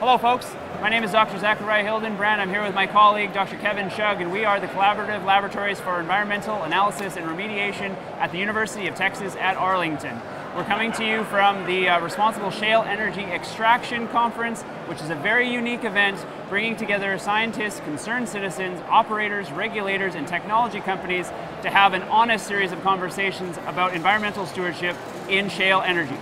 Hello, folks. My name is Dr. Zachariah Hildenbrand. I'm here with my colleague, Dr. Kevin Schug, and we are the Collaborative Laboratories for Environmental Analysis and Remediation at the University of Texas at Arlington. We're coming to you from the uh, Responsible Shale Energy Extraction Conference, which is a very unique event bringing together scientists, concerned citizens, operators, regulators, and technology companies to have an honest series of conversations about environmental stewardship in shale energy.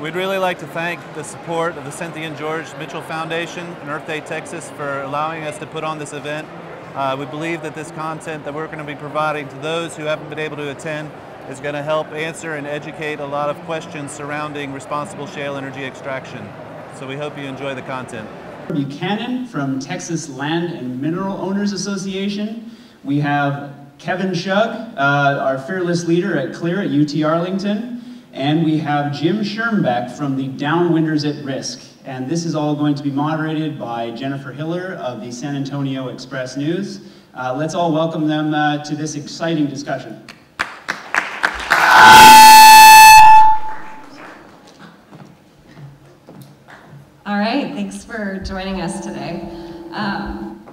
We'd really like to thank the support of the Cynthia and George Mitchell Foundation and Earth Day Texas for allowing us to put on this event. Uh, we believe that this content that we're going to be providing to those who haven't been able to attend is going to help answer and educate a lot of questions surrounding responsible shale energy extraction. So we hope you enjoy the content. Buchanan from Texas Land and Mineral Owners Association. We have Kevin Schug, uh, our fearless leader at CLEAR at UT Arlington. And we have Jim Schermbeck from the Downwinders at Risk. And this is all going to be moderated by Jennifer Hiller of the San Antonio Express News. Uh, let's all welcome them uh, to this exciting discussion. All right, thanks for joining us today. Um,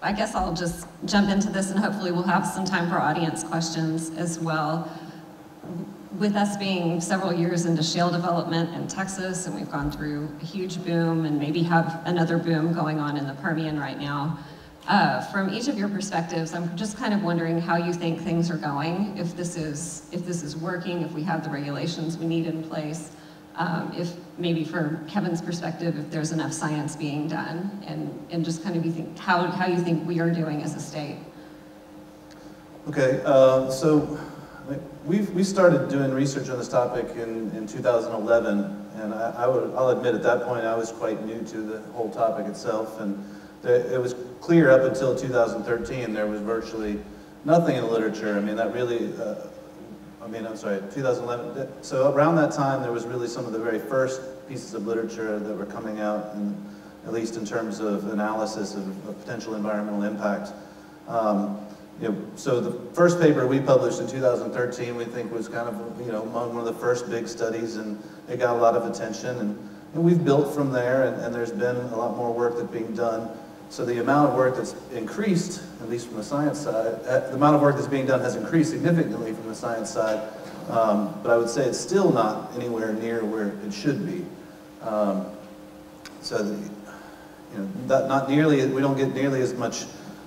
I guess I'll just jump into this and hopefully we'll have some time for audience questions as well with us being several years into shale development in Texas, and we've gone through a huge boom and maybe have another boom going on in the Permian right now. Uh, from each of your perspectives, I'm just kind of wondering how you think things are going, if this is, if this is working, if we have the regulations we need in place, um, if maybe from Kevin's perspective, if there's enough science being done, and, and just kind of you think, how, how you think we are doing as a state. Okay, uh, so we we started doing research on this topic in, in 2011, and I, I would, I'll admit at that point I was quite new to the whole topic itself, and the, it was clear up until 2013 there was virtually nothing in the literature. I mean, that really, uh, I mean, I'm sorry, 2011. So around that time, there was really some of the very first pieces of literature that were coming out, and at least in terms of analysis of, of potential environmental impact. Um, you know, so the first paper we published in 2013, we think was kind of, you know, among one of the first big studies, and it got a lot of attention. And, and we've built from there, and, and there's been a lot more work that's being done. So the amount of work that's increased, at least from the science side, uh, the amount of work that's being done has increased significantly from the science side. Um, but I would say it's still not anywhere near where it should be. Um, so, the, you know, that, not nearly, we don't get nearly as much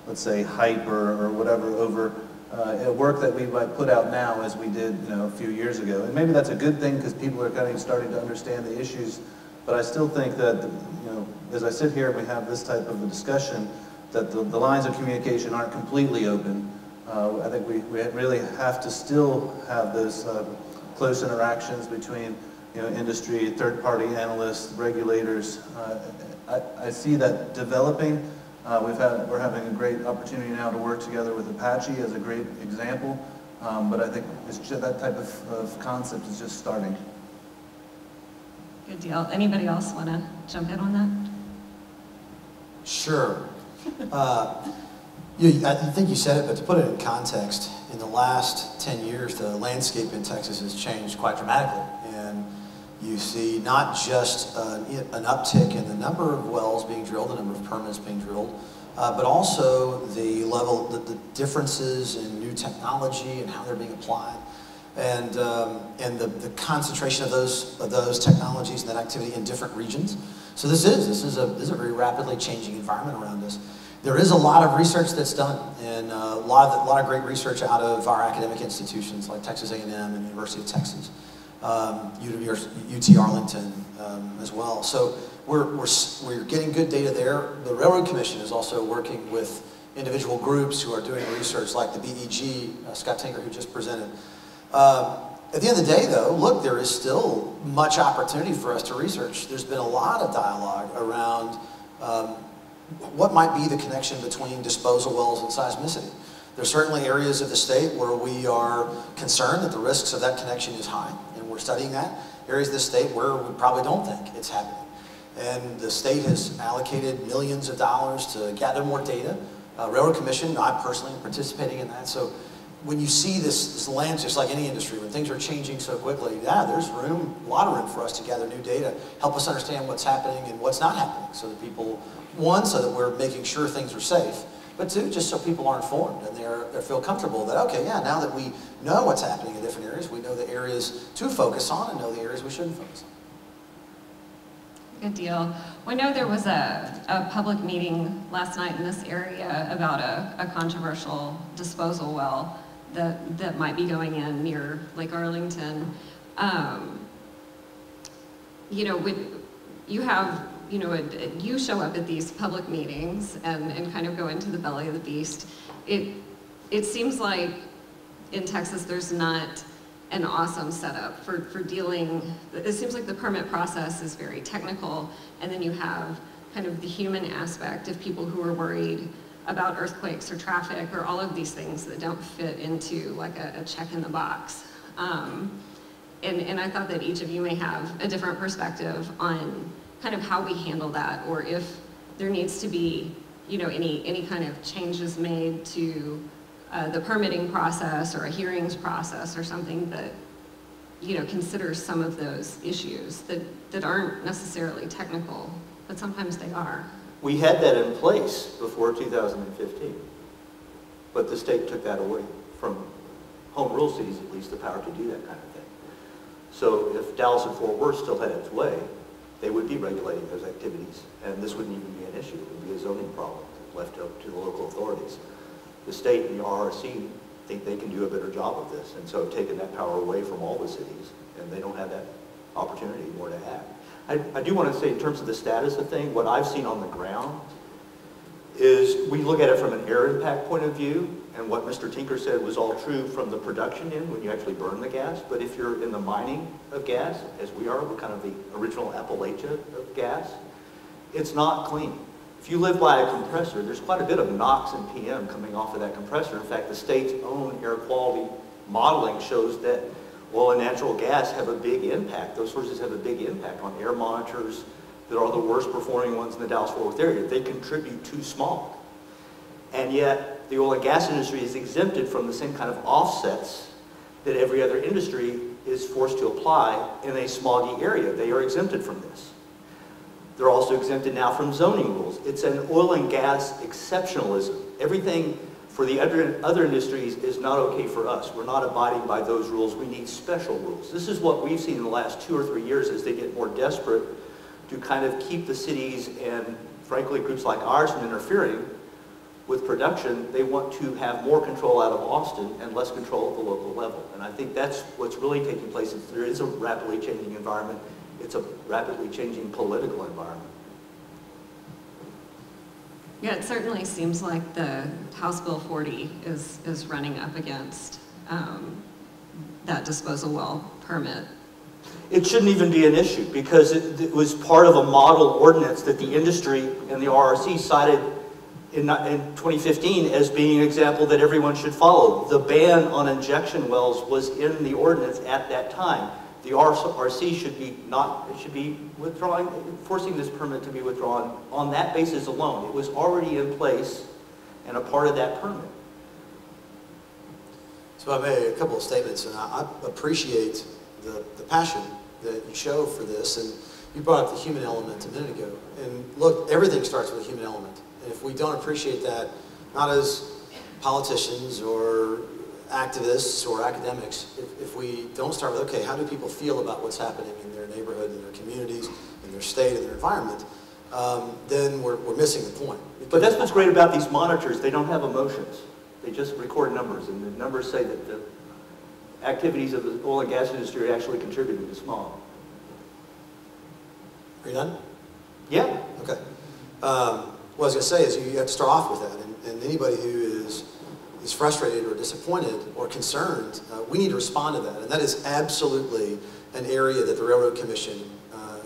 let's say, hype or, or whatever over uh, work that we might put out now as we did you know, a few years ago. And maybe that's a good thing because people are kind of starting to understand the issues, but I still think that, you know, as I sit here and we have this type of a discussion, that the, the lines of communication aren't completely open. Uh, I think we, we really have to still have those uh, close interactions between you know, industry, third-party analysts, regulators. Uh, I, I see that developing, uh, we've had, we're having a great opportunity now to work together with Apache as a great example, um, but I think just, that type of, of concept is just starting. Good deal. Anybody else want to jump in on that? Sure. Uh, you, I think you said it, but to put it in context, in the last 10 years, the landscape in Texas has changed quite dramatically. And you see not just uh, an uptick in the number of wells being drilled, the number of permits being drilled, uh, but also the level, the, the, differences in new technology and how they're being applied, and um, and the, the concentration of those of those technologies and that activity in different regions. So this is this is a this is a very rapidly changing environment around us. There is a lot of research that's done, and uh, a lot of a lot of great research out of our academic institutions like Texas A&M and the University of Texas um, UT Arlington um, as well. So we're, we're, we're getting good data there. The Railroad Commission is also working with individual groups who are doing research like the BEG, uh, Scott Tinker who just presented. Um, at the end of the day though, look, there is still much opportunity for us to research. There's been a lot of dialogue around um, what might be the connection between disposal wells and seismicity. There are certainly areas of the state where we are concerned that the risks of that connection is high we're studying that. Areas of the state where we probably don't think it's happening. And the state has allocated millions of dollars to gather more data. Uh, Railroad Commission, I personally participating in that. So when you see this, this land, just like any industry, when things are changing so quickly, yeah, there's room, a lot of room for us to gather new data, help us understand what's happening and what's not happening, so that people, one, so that we're making sure things are safe, but two, just so people are informed and they're, they feel comfortable that, okay, yeah, now that we know what's happening in different areas, we know the areas to focus on and know the areas we shouldn't focus on. Good deal. We know there was a, a public meeting last night in this area about a, a controversial disposal well that, that might be going in near Lake Arlington. Um, you know, when you have, you know, you show up at these public meetings and, and kind of go into the belly of the beast. It, it seems like in Texas there's not an awesome setup for, for dealing, it seems like the permit process is very technical, and then you have kind of the human aspect of people who are worried about earthquakes or traffic or all of these things that don't fit into like a, a check in the box. Um, and, and I thought that each of you may have a different perspective on kind of how we handle that, or if there needs to be, you know, any, any kind of changes made to uh, the permitting process or a hearings process or something that, you know, considers some of those issues that, that aren't necessarily technical, but sometimes they are. We had that in place before 2015, but the state took that away from home rule cities, at least, the power to do that kind of thing. So if Dallas and Fort Worth still had its way, they would be regulating those activities, and this wouldn't even be an issue. It would be a zoning problem left up to the local authorities the state and the RRC think they can do a better job of this, and so have taken that power away from all the cities, and they don't have that opportunity anymore to act. I, I do want to say, in terms of the status of things, what I've seen on the ground is we look at it from an air impact point of view, and what Mr. Tinker said was all true from the production end when you actually burn the gas, but if you're in the mining of gas, as we are, we're kind of the original Appalachia of gas, it's not clean. If you live by a compressor, there's quite a bit of NOx and PM coming off of that compressor. In fact, the state's own air quality modeling shows that oil and natural gas have a big impact. Those sources have a big impact on air monitors that are the worst performing ones in the Dallas-Fort Worth area. They contribute to smog. And yet, the oil and gas industry is exempted from the same kind of offsets that every other industry is forced to apply in a smoggy area. They are exempted from this. They're also exempted now from zoning rules. It's an oil and gas exceptionalism. Everything for the other, other industries is not okay for us. We're not abiding by those rules. We need special rules. This is what we've seen in the last two or three years as they get more desperate to kind of keep the cities and frankly groups like ours from interfering with production. They want to have more control out of Austin and less control at the local level. And I think that's what's really taking place. Is there is a rapidly changing environment it's a rapidly changing political environment. Yeah, it certainly seems like the House Bill 40 is, is running up against um, that disposal well permit. It shouldn't even be an issue because it, it, was part of a model ordinance that the industry and the RRC cited in, in 2015 as being an example that everyone should follow. The ban on injection wells was in the ordinance at that time the RC should be not, should be withdrawing, forcing this permit to be withdrawn on that basis alone. It was already in place and a part of that permit. So I made a couple of statements, and I, I appreciate the, the passion that you show for this, and you brought up the human element a minute ago. And look, everything starts with a human element. And if we don't appreciate that, not as politicians or activists or academics, if, if we don't start with, okay, how do people feel about what's happening in their neighborhood, in their communities, in their state, in their environment, um, then we're, we're missing the point. But that's what's great about these monitors. They don't have emotions. They just record numbers, and the numbers say that the activities of the oil and gas industry are actually contributing to smog. Are you done? Yeah. Okay. Um, what I was going to say is you have to start off with that, and, and anybody who is is frustrated or disappointed or concerned, uh, we need to respond to that. And that is absolutely an area that the Railroad Commission uh,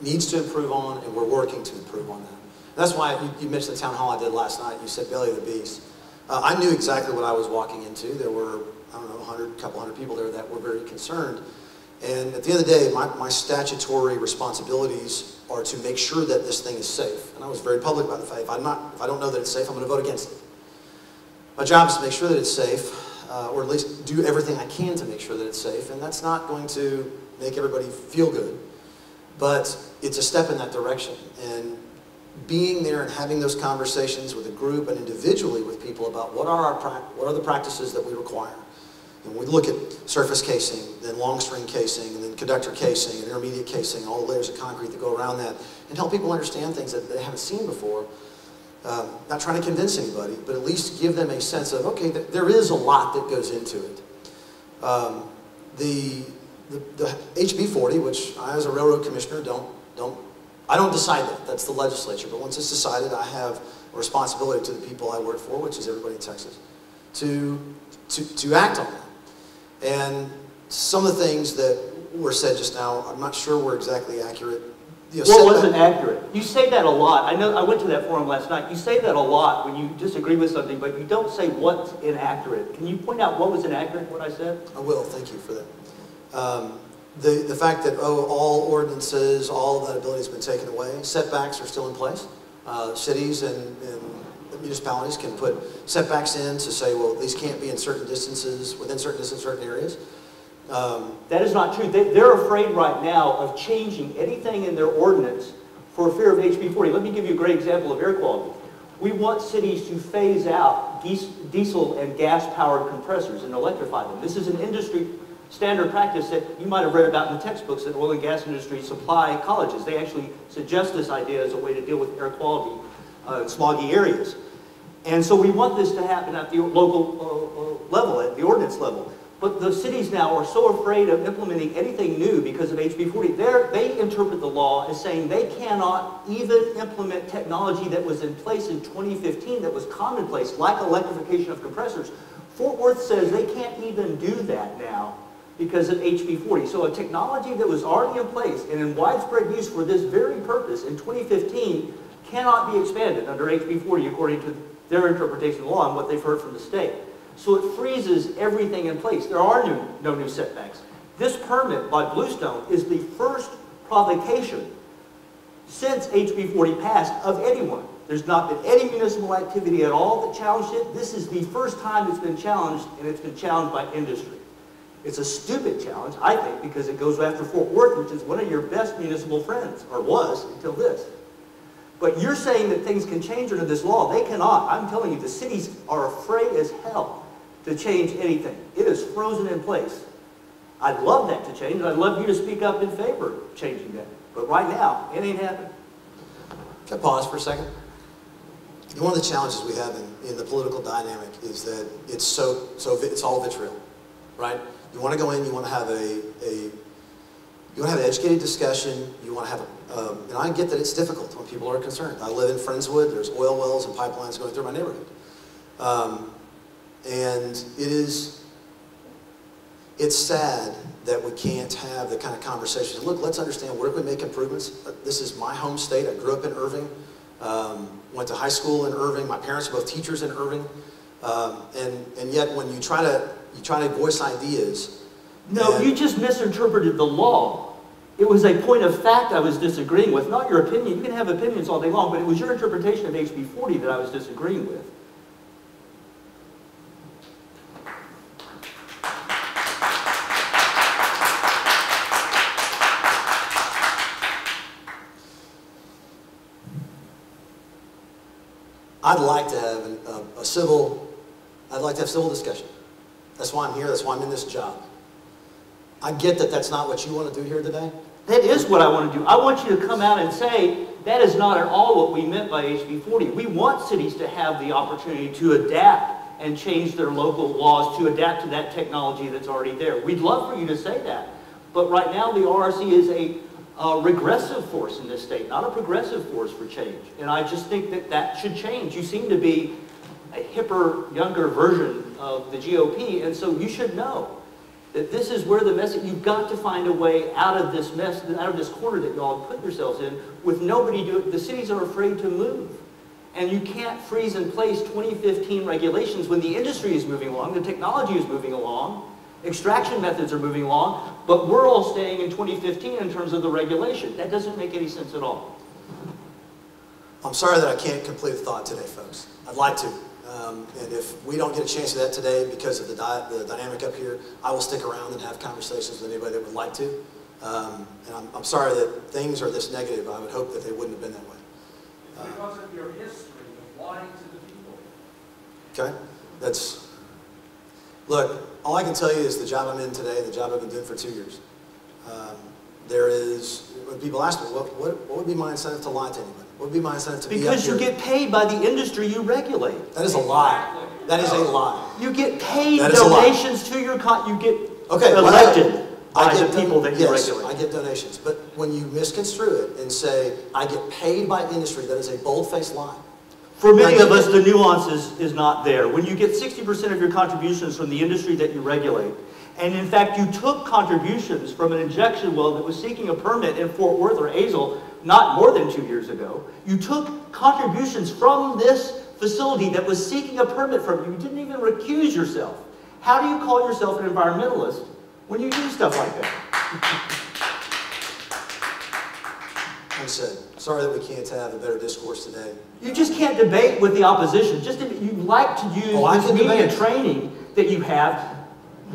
needs to improve on, and we're working to improve on that. And that's why you, you, mentioned the town hall I did last night. You said belly of the beast. Uh, I knew exactly what I was walking into. There were, I don't know, a hundred, couple hundred people there that were very concerned. And at the end of the day, my, my statutory responsibilities are to make sure that this thing is safe. And I was very public about the fact if I'm not, if I don't know that it's safe, I'm going to vote against it. My job is to make sure that it's safe. uh, or at least do everything I can to make sure that it's safe. And that's not going to make everybody feel good, but it's a step in that direction. And being there and having those conversations with a group and individually with people about what are our what are the practices that we require. And we look at surface casing, then long string casing, and then conductor casing, and intermediate casing, all the layers of concrete that go around that, and help people understand things that they haven't seen before. Um, not trying to convince anybody, but at least give them a sense of, okay, th- there is a lot that goes into it. Um, the, the, the HB 40, which I, as a railroad commissioner, don't, don't, I don't decide that. That's the legislature. But once it's decided, I have a responsibility to the people I work for, which is everybody in Texas, to, to, to act on that. And some of the things that were said just now, I'm not sure were exactly accurate. You know, What wasn't accurate? You say that a lot. I know, I went to that forum last night. You say that a lot when you disagree with something, but you don't say what's inaccurate. Can you point out what was inaccurate, what I said? I will, thank you for that. Um, the, the fact that, oh, all ordinances, all of that ability has been taken away, setbacks are still in place. Uh, cities and, and municipalities can put setbacks in to say, well, these can't be in certain distances, within certain distance, certain areas. Um, That is not true. They, they're afraid right now of changing anything in their ordinance for fear of HB 40. Let me give you a great example of air quality. We want cities to phase out diesel and gas-powered compressors and electrify them. This is an industry standard practice that you might have read about in the textbooks that oil and gas industry supply colleges. They actually suggest this idea as a way to deal with air quality uh, in smoggy areas. And so we want this to happen at the local uh, uh, level, at the ordinance level. But the cities now are so afraid of implementing anything new because of HB 40. They're, they interpret the law as saying they cannot even implement technology that was in place in 2015 that was commonplace, like electrification of compressors. Fort Worth says they can't even do that now because of HB 40. So a technology that was already in place and in widespread use for this very purpose in 2015 cannot be expanded under HB 40 according to their interpretation of the law and what they've heard from the state. So it freezes everything in place. There are new, no new setbacks. This permit by Bluestone is the first provocation since HB 40 passed of anyone. There's not been any municipal activity at all that challenged it. This is the first time it's been challenged, and it's been challenged by industry. It's a stupid challenge, I think, because it goes after Fort Worth, which is one of your best municipal friends, or was until this. But you're saying that things can change under this law. They cannot. I'm telling you, the cities are afraid as hell to change anything. It is frozen in place. I'd love that to change. I'd love you to speak up in favor of changing that. But right now, it ain't happening. Can I pause for a second? One of the challenges we have in, in the political dynamic is that it's so, so it's all vitriol, right? You want to go in, you want to have a, a you want to have an educated discussion, you want to have, um, and I get that it's difficult when people are concerned. I live in Friendswood, there's oil wells and pipelines going through my neighborhood. Um, and it is, it's sad that we can't have the kind of conversations. Look, let's understand where can we make improvements. Uh, This is my home state. I grew up in Irving, um, went to high school in Irving. My parents are both teachers in Irving. Um, and, and yet when you try to, you try to voice ideas. No, you just misinterpreted the law. It was a point of fact I was disagreeing with, not your opinion. You can have opinions all day long, but it was your interpretation of HB 40 that I was disagreeing with. I'd like to have an, a, a civil, I'd like to have civil discussion. That's why I'm here. That's why I'm in this job. I get that that's not what you want to do here today. That is what I want to do. I want you to come out and say, that is not at all what we meant by HB 40. We want cities to have the opportunity to adapt and change their local laws to adapt to that technology that's already there. We'd love for you to say that. But right now, the RRC is a, a regressive force in this state, not a progressive force for change. And I just think that that should change. You seem to be a hipper, younger version of the GOP, and so you should know that this is where the message, you've got to find a way out of this mess, out of this corner that y'all put yourselves in with nobody doing, the cities are afraid to move. And you can't freeze in place 2015 regulations when the industry is moving along, the technology is moving along, extraction methods are moving along, but we're all staying in 2015 in terms of the regulation. That doesn't make any sense at all. I'm sorry that I can't complete a thought today, folks. I'd like to. Um, and if we don't get a chance of that today because of the, di- the dynamic up here, I will stick around and have conversations with anybody that would like to. Um, and I'm, I'm sorry that things are this negative. I would hope that they wouldn't have been that way. It's because of your history of lying to the people. Okay? That's, look, all I can tell you is the job I'm in today, the job I've been doing for two years. Um, there is, when people ask me, what, what, what would be my incentive to lie to anybody? Would be my incentive to be Because you here? get paid by the industry you regulate. That is a lie. That is a lie. You get paid That is a lie. donations to your con, you get Okay, well, elected I by get the people that you yes, regulate. I get donations, but when you misconstrue it and say, I get paid by industry, that is a bold-faced lie. For many of us, the nuance is, is not there. When you get 60% of your contributions from the industry that you regulate, and in fact, you took contributions from an injection well that was seeking a permit in Fort Worth or Azle not more than two years ago, you took contributions from this facility that was seeking a permit from you. You didn't even recuse yourself. How do you call yourself an environmentalist when you do stuff like that? I said, sorry that we can't have a better discourse today. You just can't debate with the opposition. Just if you like to use Oh, this media training that you have.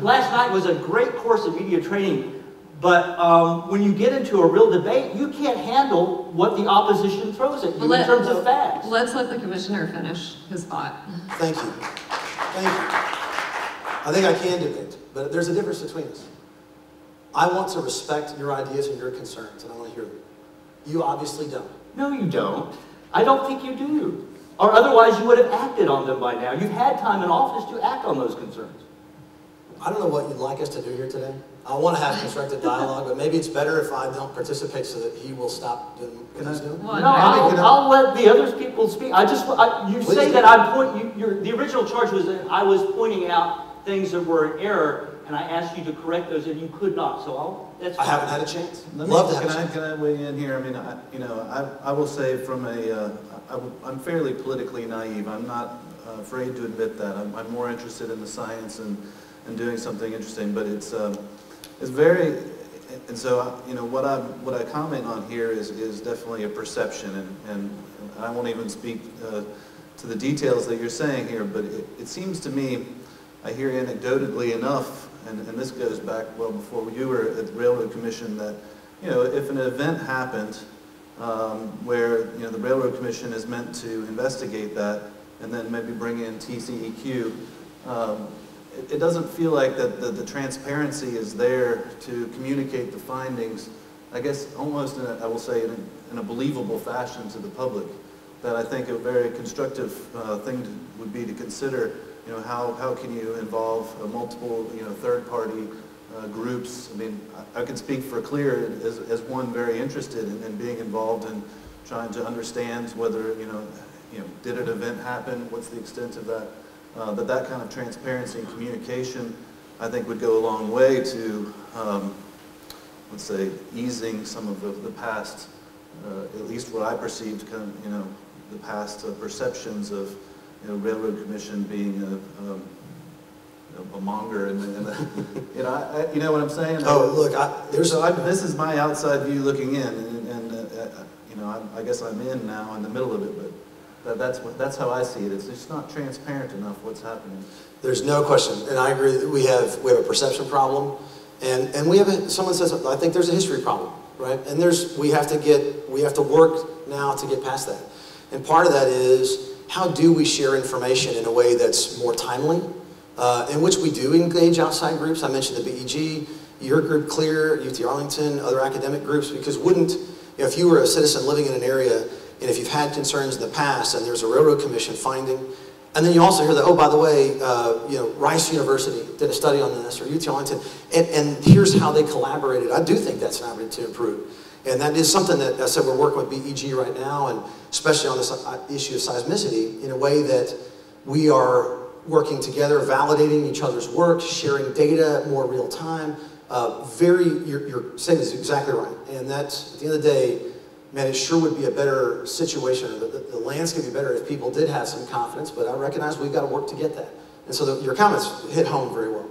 Last night was a great course of media training, but um, when you get into a real debate, you can't handle what the opposition throws at you Let- in terms of facts. Let's let the commissioner finish his thought. Thank you. Thank you. I think I can debate, but there's a difference between us. I want to respect your ideas and your concerns, and I want to hear them. You obviously don't. No, you don't. I don't think you do. Or otherwise, you would have acted on them by now. You've had time in office to act on those concerns. I don't know what you'd like us to do here today. I want to have constructive dialogue, but maybe it's better if I don't participate so that he will stop doing what he's doing. Well, No, I'll, can I- I'll let the other people speak. I just, I, you Please say do. that I'm point, you, your, the original charge was that I was pointing out things that were in error, and I asked you to correct those, and you could not, so I'll, that's I haven't had a chance. Let me- Love to have can a I, chance. can I weigh in here? I mean, I, you know, I, I will say from a, uh, I, am fairly politically naive. I'm not uh, afraid to admit that. I'm, I'm more interested in the science and, and doing something interesting, but it's, um, it's very, and so, you know, what I, what I comment on here is, is definitely a perception, and, and I won't even speak uh, to the details that you're saying here, but it, it seems to me, I hear anecdotally enough, and, and this goes back well before you were at the Railroad Commission, that, you know, if an event happened um, where, you know, the Railroad Commission is meant to investigate that and then maybe bring in TCEQ, um, it, it doesn't feel like that the, the transparency is there to communicate the findings, I guess almost a, I will say in a, in a believable fashion to the public. That I think a very constructive uh, thing to, would be to consider, you know, how, how can you involve uh, multiple, you know, third-party uh, groups. I mean, I, I can speak for Clear as, as one very interested in, in being involved in trying to understand whether, you know, you know, did an event happen? What's the extent of that? Uh, but that kind of transparency and communication, I think, would go a long way to, um, let's say, easing some of the, the past, uh, at least what I perceived, kind of, you know, the past uh, perceptions of, you know, Railroad Commission being a, um, a monger and, and you know, I, I, you know what I'm saying? Oh, look, I, there's, I, this is my outside view looking in, and, and uh, uh, you know, I, I guess I'm in now in the middle of it, but that, that's what, that's how I see it. It's just not transparent enough what's happening. There's no question, and I agree that we have we have a perception problem, and and we have a, someone says I think there's a history problem, right? And there's we have to get we have to work now to get past that, and part of that is how do we share information in a way that's more timely, uh, in which we do engage outside groups. I mentioned the BEG, your group, Clear, UT Arlington, other academic groups, because wouldn't you know, if you were a citizen living in an area and if you've had concerns in the past and there's a railroad commission finding and then you also hear that, oh, by the way, uh, you know, Rice University did a study on this, or UT Arlington, and, and here's how they collaborated. I do think that's an opportunity to improve. And that is something that I said we're working with BEG right now, and especially on this uh, issue of seismicity, in a way that we are working together, validating each other's work, sharing data more real time. Uh, very, your, your saying is exactly right. And that's, at the end of the day, man, it sure would be a better situation. The, the, the landscape would be better if people did have some confidence, but I recognize we've got to work to get that. And so the, your comments hit home very well.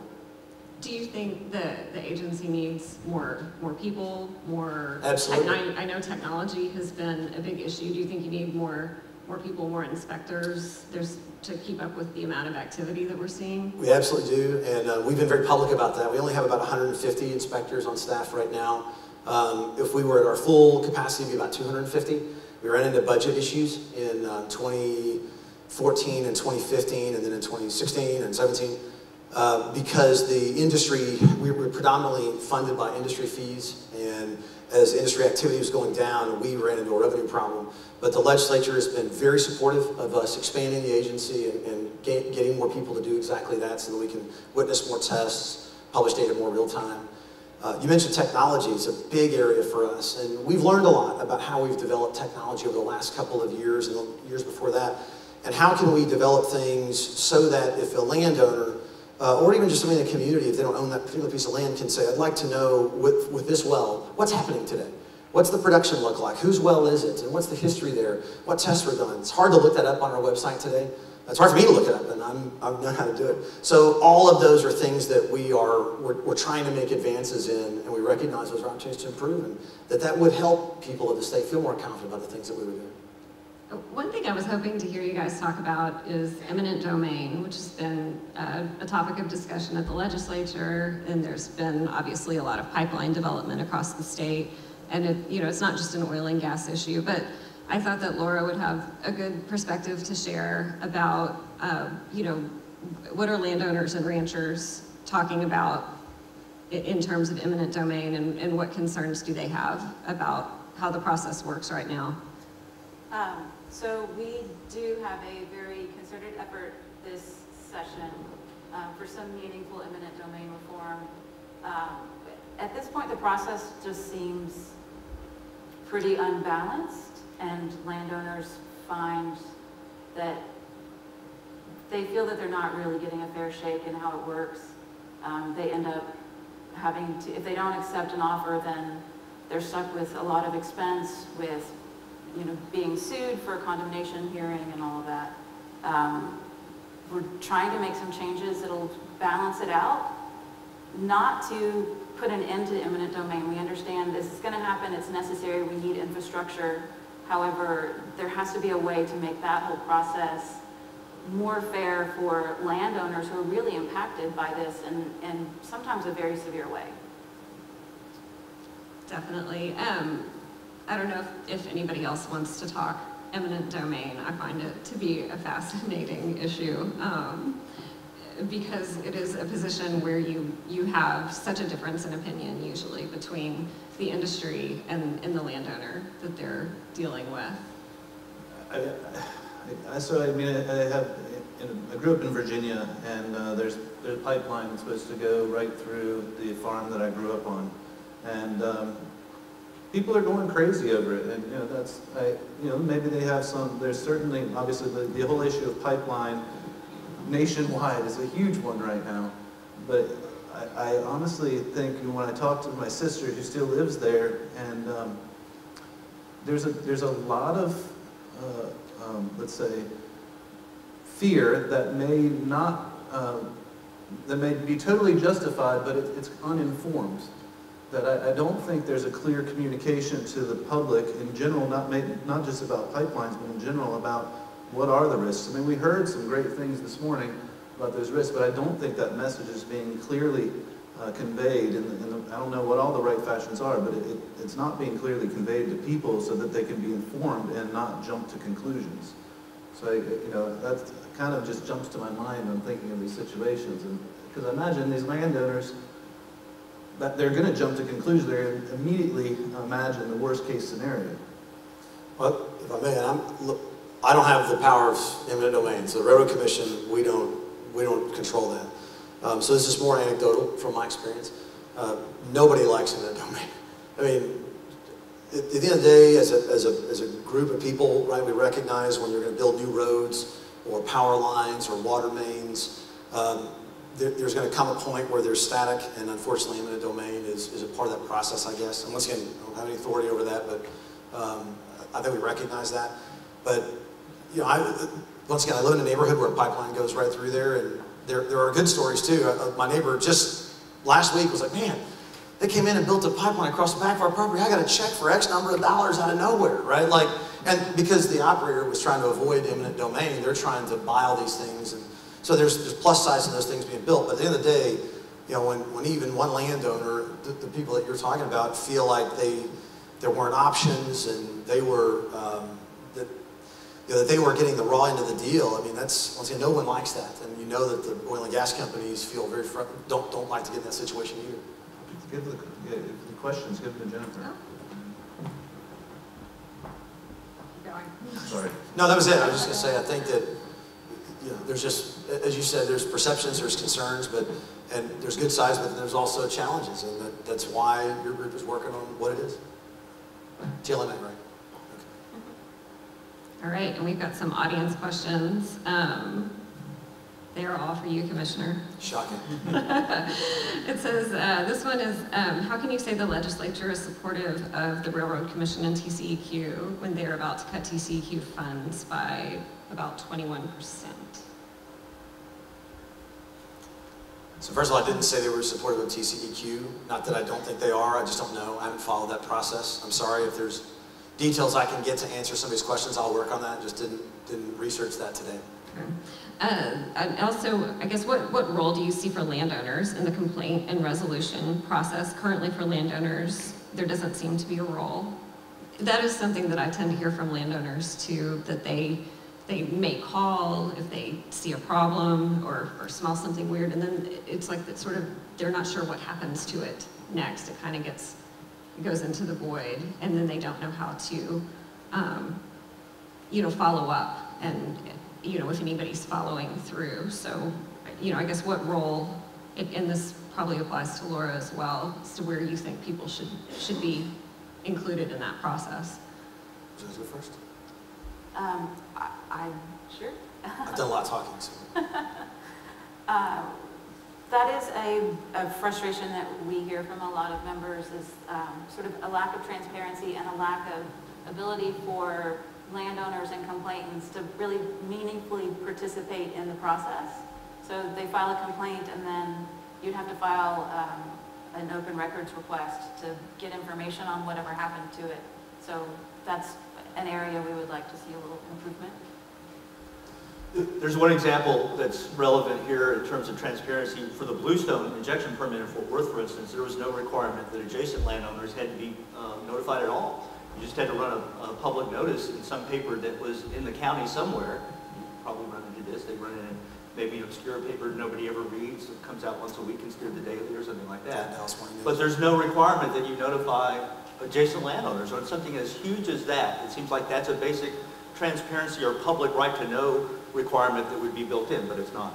Do you think the, the agency needs more, more people, more? Absolutely. techni- I know technology has been a big issue. Do you think you need more, more people, more inspectors? There's to keep up with the amount of activity that we're seeing? We absolutely do, and uh, we've been very public about that. We only have about 150 inspectors on staff right now. Um, if we were at our full capacity, it'd be about 250. We ran into budget issues in uh, 2014 and 2015, and then in 2016 and 17, uh, because the industry, we were predominantly funded by industry fees, and as industry activity was going down, we ran into a revenue problem. But the legislature has been very supportive of us expanding the agency and, and get, getting more people to do exactly that so that we can witness more tests, publish data more real time. Uh, you mentioned technology, it's a big area for us, and we've learned a lot about how we've developed technology over the last couple of years and the years before that, and how can we develop things so that if a landowner, uh, or even just somebody in the community, if they don't own that particular piece of land, can say, I'd like to know with, with this well, what's happening today? What's the production look like? Whose well is it? And what's the history there? What tests were done? It's hard to look that up on our website today. It's hard for me to look it up, and I'm, I know how to do it. So all of those are things that we are, we're, we're trying to make advances in, and we recognize those are opportunities to improve, and that that would help people of the state feel more confident about the things that we were doing. One thing I was hoping to hear you guys talk about is eminent domain, which has been uh, a topic of discussion at the legislature, and there's been obviously a lot of pipeline development across the state. And it, you know, it's not just an oil and gas issue, but I thought that Laura would have a good perspective to share about, uh, you know, what are landowners and ranchers talking about in terms of eminent domain and, and what concerns do they have about how the process works right now? Um, so we do have a very concerted effort this session uh, for some meaningful eminent domain reform. Um, at this point, the process just seems pretty unbalanced and landowners find that they feel that they're not really getting a fair shake in how it works. Um, they end up having to, if they don't accept an offer, then they're stuck with a lot of expense with, you know, being sued for a condemnation hearing and all of that. Um, we're trying to make some changes that'll balance it out, not to put an end to eminent domain. We understand this is going to happen, it's necessary, we need infrastructure However, there has to be a way to make that whole process more fair for landowners who are really impacted by this in, in sometimes a very severe way. Definitely. Um, I don't know if, if anybody else wants to talk eminent domain. I find it to be a fascinating issue. Um, because it is a position where you, you have such a difference in opinion usually between the industry and, and the landowner that they're dealing with. I, I, so I mean, I, I have, I grew up in Virginia, and uh, there's there's a pipeline that's supposed to go right through the farm that I grew up on, and um, people are going crazy over it. And you know, that's I, you know, maybe they have some. There's certainly, obviously, the, the whole issue of pipeline nationwide is a huge one right now. But I, I honestly think when I talk to my sister who still lives there, and um, there's a there's a lot of uh, um, let's say fear that may not uh, that may be totally justified, but it, it's uninformed. That I, I, don't think there's a clear communication to the public in general, not made, not just about pipelines, but in general about what are the risks? I mean, we heard some great things this morning about those risks, but I don't think that message is being clearly uh, conveyed. In the, in the, I don't know what all the right fashions are, but it, it, it's not being clearly conveyed to people so that they can be informed and not jump to conclusions. So, I, you know, that kind of just jumps to my mind when thinking of these situations. And Because I imagine these landowners, that they're going to jump to conclusions. They're immediately imagine the worst case scenario. Well, if I may, I'm, look, I don't have the power of eminent domain. So the Railroad Commission, we don't, we don't control that. Um, so this is more anecdotal from my experience. Uh, nobody likes eminent domain. I mean, at, at, the end of the day, as a, as, a, as a group of people, right, we recognize when you're going to build new roads or power lines or water mains, um, there, there's going to come a point where there's static, and unfortunately, eminent domain is, is a part of that process, I guess. And once again, I don't have any authority over that, but um, I think we recognize that. But you know, I, once again, I live in a neighborhood where a pipeline goes right through there, and there, there are good stories too. Uh, my neighbor just last week was like, man, They came in and built a pipeline across the back of our property. I got a check for X number of dollars out of nowhere, right? Like, and because the operator was trying to avoid eminent domain, they're trying to buy all these things. And so there's, there's plus sides to those things being built. But at the end of the day, you know, when, when even one landowner, the, the people that you're talking about, feel like they there weren't options and they were um, you know, that they were getting the raw end of the deal. I mean, that's once again, no one likes that, and you know that the oil and gas companies feel very fr- don't don't like to get in that situation either. Give the, yeah, the questions, give them to Jennifer. Sorry. No, that was it. I was just going to say, I think that, you know, there's just, as you said, there's perceptions, there's concerns, but, and there's good sides, but there's also challenges, and that, that's why your group is working on what it is. TLMA, right? All right, and we've got some audience questions. Um, They are all for you, Commissioner. Shocking. It says, uh, this one is, um, how can you say the legislature is supportive of the Railroad Commission and TCEQ when they're about to cut TCEQ funds by about 21%? So first of all, I didn't say they were supportive of TCEQ. Not that I don't think they are, I just don't know. I haven't followed that process. I'm sorry if there's details I can get to answer somebody's questions, I'll work on that. Just didn't, didn't research that today. Okay. Uh, And also, I guess, what, what role do you see for landowners in the complaint and resolution process? Currently for landowners, there doesn't seem to be a role. That is something that I tend to hear from landowners too, that they, they may call if they see a problem or, or smell something weird, and then it's like that sort of, they're not sure what happens to it next. It kind of gets, goes into the void, and then they don't know how to, um, you know, follow up and, you know, if anybody's following through. So, you know, I guess what role, and and this probably applies to Laura as well, as to where you think people should, should be included in that process. Should I go first? Um, I, I'm sure. I've done a lot of talking, so. Uh, That is a, a frustration that we hear from a lot of members is um, sort of a lack of transparency and a lack of ability for landowners and complainants to really meaningfully participate in the process. So they file a complaint and then you'd have to file um, an open records request to get information on whatever happened to it. So that's an area we would like to see a little improvement. There's one example that's relevant here in terms of transparency. For the Bluestone injection permit in Fort Worth, for instance, there was no requirement that adjacent landowners had to be um, notified at all. You just had to run a, a public notice in some paper that was in the county somewhere. You probably run into this. They run it in maybe an obscure paper nobody ever reads. It comes out once a week instead of the daily or something like that. Dallas Morning News. But there's no requirement that you notify adjacent landowners on something as huge as that. It seems like that's a basic transparency or public right to know requirement that would be built in, but it's not.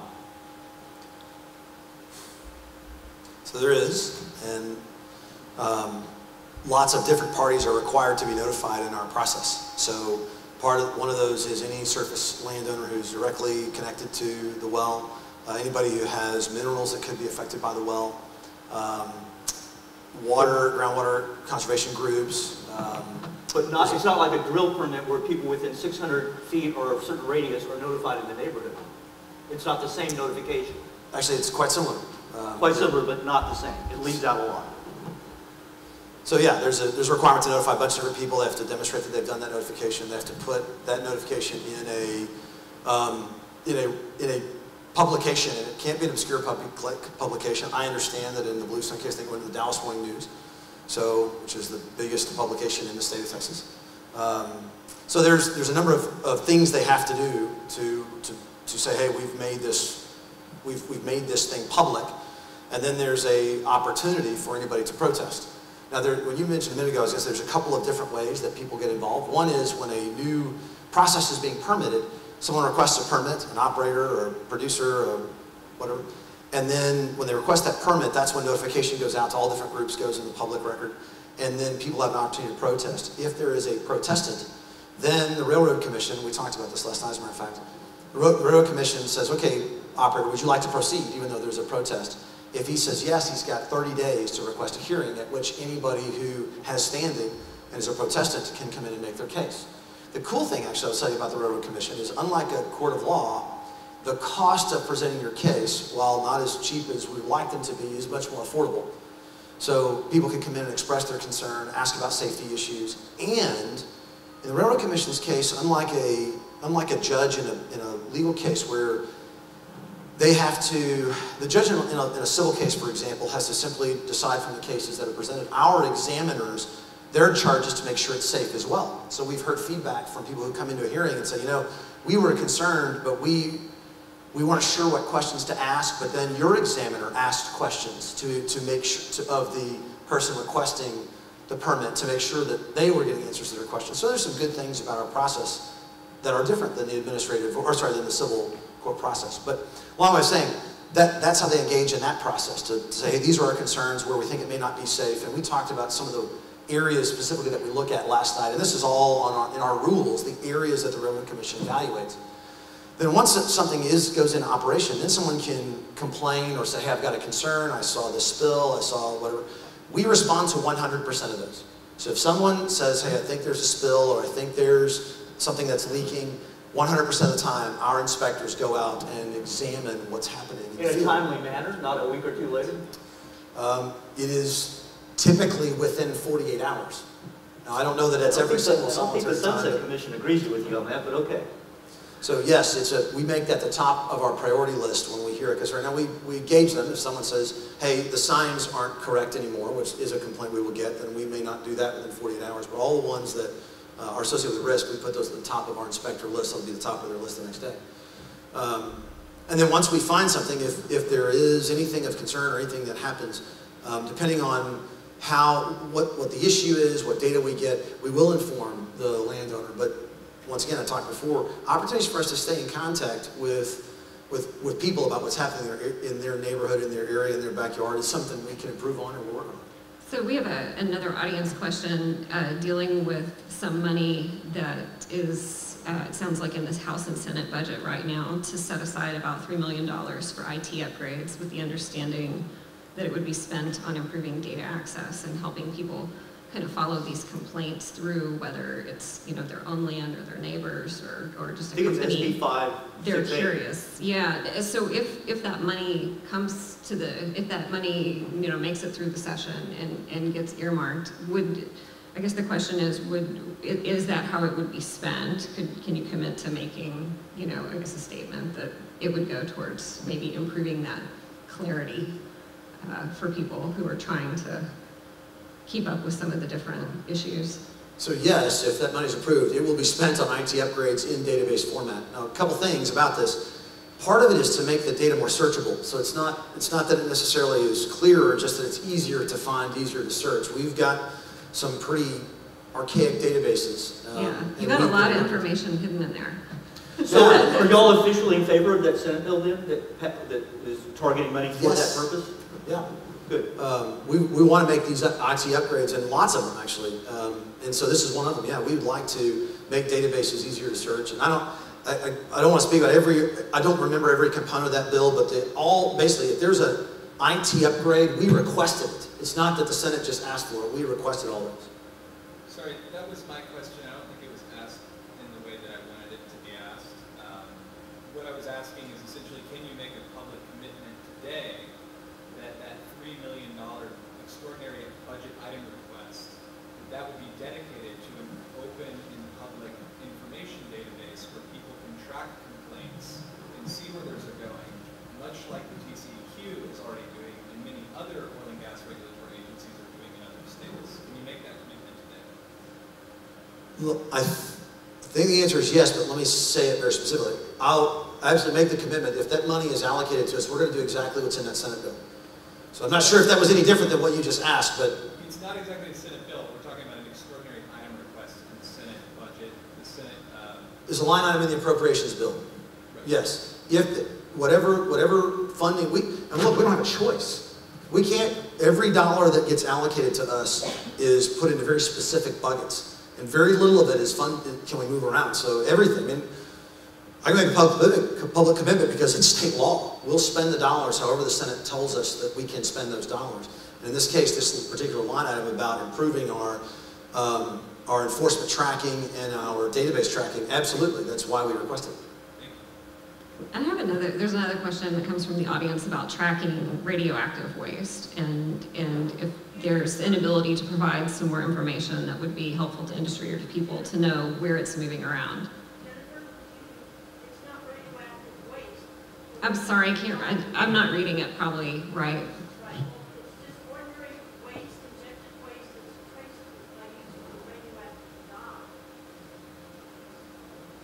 So there is, and um, lots of different parties are required to be notified in our process. So part of, one of those is any surface landowner who's directly connected to the well, uh, anybody who has minerals that could be affected by the well, um, water, groundwater conservation groups, um, But not, it's not like a drill permit where people within 600 feet or a certain radius are notified in the neighborhood. It's not the same notification. actually it's quite similar. Um, Quite similar, but not the same. It leaves out a lot. So yeah, there's a, there's a requirement to notify a bunch of different people. They have to demonstrate that they've done that notification. They have to put that notification in a, um, in a, in a publication. And it can't be an obscure public, publication. I understand that in the Bluestone case, they went to the Dallas Morning News, so, which is the biggest publication in the state of Texas. Um, so there's, there's a number of, of things they have to do to, to, to say, hey, we've made this, we've, we've made this thing public. And then there's a opportunity for anybody to protest. Now, there, when you mentioned a minute ago, was there's a couple of different ways that people get involved. One is when a new process is being permitted, someone requests a permit, an operator or a producer or whatever, and then when they request that permit, that's when notification goes out to all different groups, goes in the public record, and then people have an opportunity to protest. If there is a protestant, then the Railroad Commission, we talked about this last night as a matter of fact, the Railroad Commission says, okay, operator, would you like to proceed, even though there's a protest? If he says yes, he's got 30 days to request a hearing at which anybody who has standing and is a protestant can come in and make their case. The cool thing, actually, I'll tell you about the Railroad Commission is unlike a court of law, the cost of presenting your case, while not as cheap as we'd like them to be, is much more affordable. So people can come in and express their concern, ask about safety issues, and in the Railroad Commission's case, unlike a, unlike a judge in a, in a legal case where they have to, the judge in a, in, a, civil case, for example, has to simply decide from the cases that are presented. Our examiners, their charge is to make sure it's safe as well. So we've heard feedback from people who come into a hearing and say, you know, we were concerned, but we, we weren't sure what questions to ask, but then your examiner asked questions to, to make sure, to, of the person requesting the permit to make sure that they were getting answers to their questions. So there's some good things about our process that are different than the administrative, or sorry, than the civil court process. But long way of saying, that, that's how they engage in that process, to, to say, hey, these are our concerns where we think it may not be safe. And we talked about some of the areas specifically that we look at last night, and this is all our, in our rules, the areas that the Railroad Commission evaluates. Then once something is goes into operation, then someone can complain or say, hey, I've got a concern, I saw this spill, I saw whatever. We respond to 100% of those. So if someone says, hey, I think there's a spill or I think there's something that's leaking, 100% of the time, our inspectors go out and examine what's happening. In, In a timely manner, not a week or two later? Um, it is typically within 48 hours. Now, I don't know that it's I every single the- I don't think the Sunset. Commission agrees with you on that, but okay. So yes, it's a, we make that the top of our priority list when we hear it, because right now we, we gauge them. If someone says, hey, the signs aren't correct anymore, which is a complaint we will get, then we may not do that within 48 hours. But all the ones that uh, are associated with risk, we put those at the top of our inspector list. They'll be the top of their list the next day. Um, and then once we find something, if, if there is anything of concern or anything that happens, um, depending on how, what, what the issue is, what data we get, we will inform the landowner. But once again, I talked before, opportunities for us to stay in contact with, with, with people about what's happening in their, in their neighborhood, in their area, in their backyard is something we can improve on or work on. So we have a, another audience question uh, dealing with some money that is, uh, it sounds like in this House and Senate budget right now, to set aside about $3 million for IT upgrades with the understanding that it would be spent on improving data access and helping people kind of follow these complaints through, whether it's, you know, their own land or their neighbors or, or just a think it's. SB five. They're curious, yeah. So if, if that money comes to the, if that money, you know, makes it through the session and, and gets earmarked, would, I guess the question is, would, is that how it would be spent? Could, can you commit to making, you know, I guess a statement that it would go towards maybe improving that clarity uh, for people who are trying to keep up with some of the different issues? So yes, if that money is approved, it will be spent on IT upgrades in database format. Now, a couple things about this. Part of it is to make the data more searchable. So it's not, it's not that it necessarily is clearer, just that it's easier to find, easier to search. We've got some pretty archaic databases. um, Yeah, and you got a lot of been- information hidden in there. So are y'all officially in favor of that Senate bill then, that, that is targeting money for that Yes. purpose? Yeah. Good. Um, we, we want to make these IT upgrades, and lots of them actually. Um, and so this is one of them. Yeah, we would like to make databases easier to search. And I don't, I, I, I don't want to speak about every, I don't remember every component of that bill, but they all, basically, if there's a IT upgrade, we requested it. It's not that the Senate just asked for it. We requested all those. Sorry, that was my question. I don't think it was asked in the way that I wanted it to be asked. Um, What I was asking is essentially, can you make a public commitment today that that $3 million extraordinary budget item request, that would be dedicated to an open and public information database where people can track complaints and see where those are going, much like the TCEQ is already doing and many other oil and gas regulatory agencies are doing in other states? Can you make that commitment today? Well, I th- think the answer is yes, but let me say it very specifically. I'll absolutely make the commitment. If that money is allocated to us, we're going to do exactly what's in that Senate bill. So I'm not sure if that was any different than what you just asked, but It's not exactly a Senate bill, we're talking about an extraordinary item request in the Senate budget, the Senate, there's a line item in the appropriations bill. Yes. If, whatever, whatever funding, we, and look, we don't have a choice. We can't, every dollar that gets allocated to us is put into very specific buckets. And very little of it is fund, can we move around? So everything, I mean, I can make a public, public commitment because it's state law. We'll spend the dollars however the Senate tells us that we can spend those dollars. And in this case, this particular line item about improving our, um, our enforcement tracking and our database tracking, absolutely, that's why we requested it. I have another, there's another question that comes from the audience about tracking radioactive waste and, and if, there's inability to provide some more information that would be helpful to industry or to people to know where it's moving around. I'm sorry, I can't, I, I'm not reading it probably right.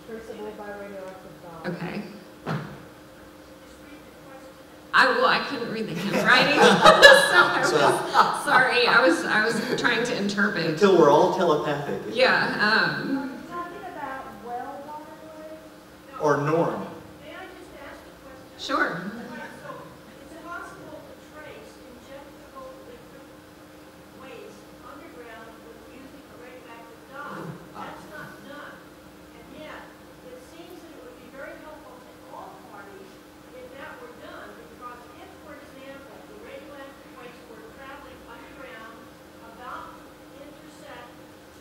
Traceable by radioactive dye. Okay. I, well, I couldn't read the handwriting, so I was, sorry, I was, I was trying interpret. Until we're all telepathic. Yeah, um, Are you talking about well waterways? Or NORM. May I just ask a question? sure. So, it's impossible to trace injectable liquid waste underground with using a radioactive dye. That's not done. And yet, it seems that it would be very helpful to all parties if that were done, because if, for example, the radioactive waste were traveling underground about to intersect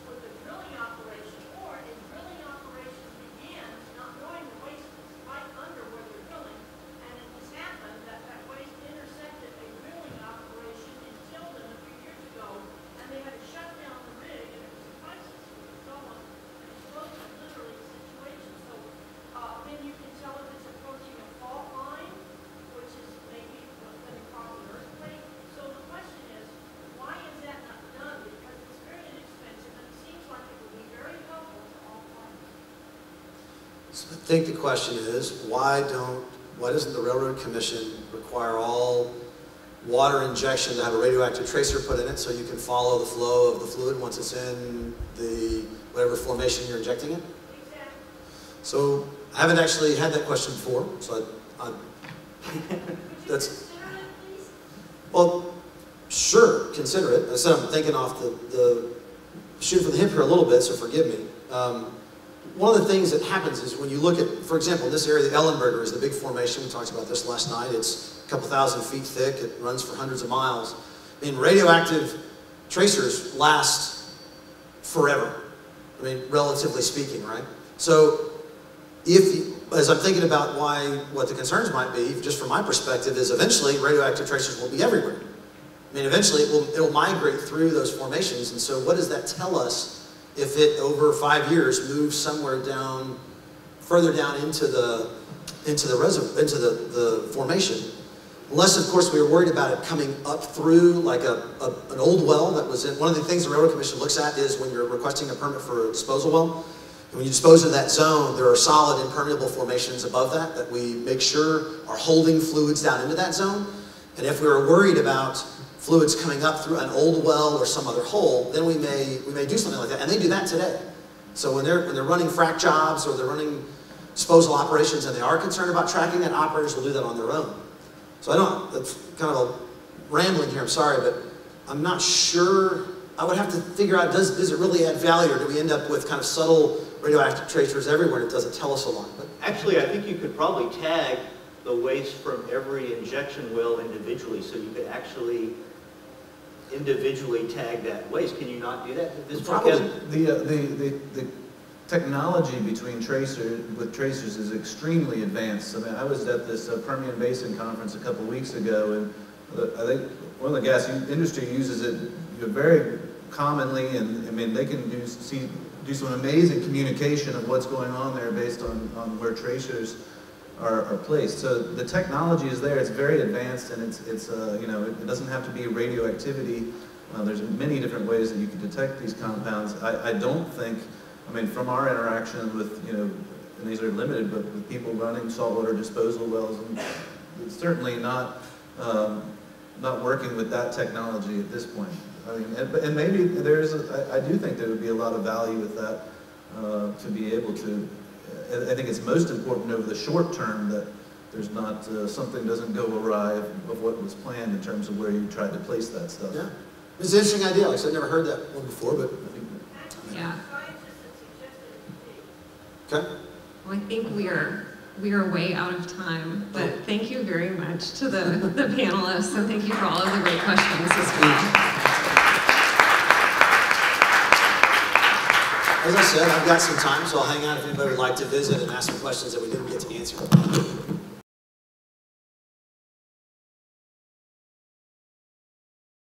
with a drilling operation, or a drilling operation begins not knowing the waste is right under where they're drilling, and it has happened that that waste intersected a drilling operation in Tilden a few years ago, and they had to shut down the rig, and it was a crisis, it was someone, an explosive, literally, situation. So, uh, then you can tell if it's approaching a fault line, which is maybe what's going to cause an earthquake. So the question is, why is that not done? Because it's very inexpensive, and it seems like it would be very helpful to all parties. So I think the question is, why don't, why doesn't the Railroad Commission require all water injection to have a radioactive tracer put in it so you can follow the flow of the fluid once it's in the, whatever formation you're injecting it? So I haven't actually had that question before, so I, I, that's, well, sure, consider it. I said I'm thinking off the, the, shooting for the hip here a little bit, so forgive me. Um, one of the things that happens is when you look at, for example, this area, the Ellenberger is the big formation. We talked about this last night. It's a couple thousand feet thick. It runs for hundreds of miles. I mean, radioactive tracers last forever. I mean, relatively speaking, right? So, if, as I'm thinking about why, what the concerns might be, just from my perspective, is eventually radioactive tracers will be everywhere. I mean, eventually it will, it will migrate through those formations, and so what does that tell us if it, over five years, moves somewhere down, further down into the, into the into the, the formation? Unless, of course, we were worried about it coming up through like a, a, an old well that was in, one of the things the Railroad Commission looks at is when you're requesting a permit for a disposal well, when you dispose of that zone, there are solid impermeable formations above that that we make sure are holding fluids down into that zone. And if we were worried about fluids coming up through an old well or some other hole, then we may, we may do something like that. And they do that today. So when they're, when they're running frac jobs or they're running disposal operations and they are concerned about tracking that, operators will do that on their own. So I don't, that's kind of a rambling here, I'm sorry, but I'm not sure. I would have to figure out, does, does it really add value or do we end up with kind of subtle radioactive tracers everywhere and it doesn't tell us a lot? But Actually, I think you could probably tag the waste from every injection well individually, so you could actually individually tag that waste. Can you not do that? This Probably. The, uh, the, the, the technology between tracer, with tracers is extremely advanced. I mean, I was at this uh, Permian Basin conference a couple weeks ago, and uh, I think oil and gas industry uses it very commonly, and I mean, they can do, see, do some amazing communication of what's going on there based on, on where tracers are, are placed. So the technology is there, it's very advanced, and it's, it's uh, you know, it, doesn't have to be radioactivity. Uh, there's many different ways that you can detect these compounds. I, I don't think, I mean, from our interaction with, you know, and these are limited, but with people running saltwater disposal wells, and it's certainly not, um, not working with that technology at this point. I mean, and, and maybe there's, a, I, I do think there would be a lot of value with that, uh, to be able to, I, I think it's most important over the short term that there's not, uh, something doesn't go awry of, of what was planned in terms of where you tried to place that stuff. yeah, it's an interesting idea. Like I said, I've never heard that one before, but Yeah. Scientists have suggested it to me. okay. Well, I think we are, we are way out of time, but thank you very much to the, the panelists, and thank you for all of the great questions as well. As I said, I've got some time, so I'll hang out if anybody would like to visit and ask some questions that we didn't get to answer.